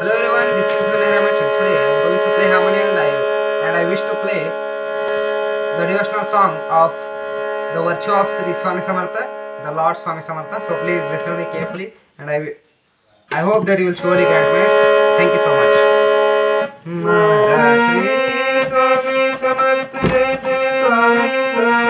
Hello everyone, this is Vinay Ramesh and today I am going to play harmony and I, and I wish to play the devotional song of the virtue of Sri Swami Samartha, the Lord Swami Samartha. So please listen me carefully and I, I hope that you will surely grant me. Thank you so much. Swami Samartha Swami Samartha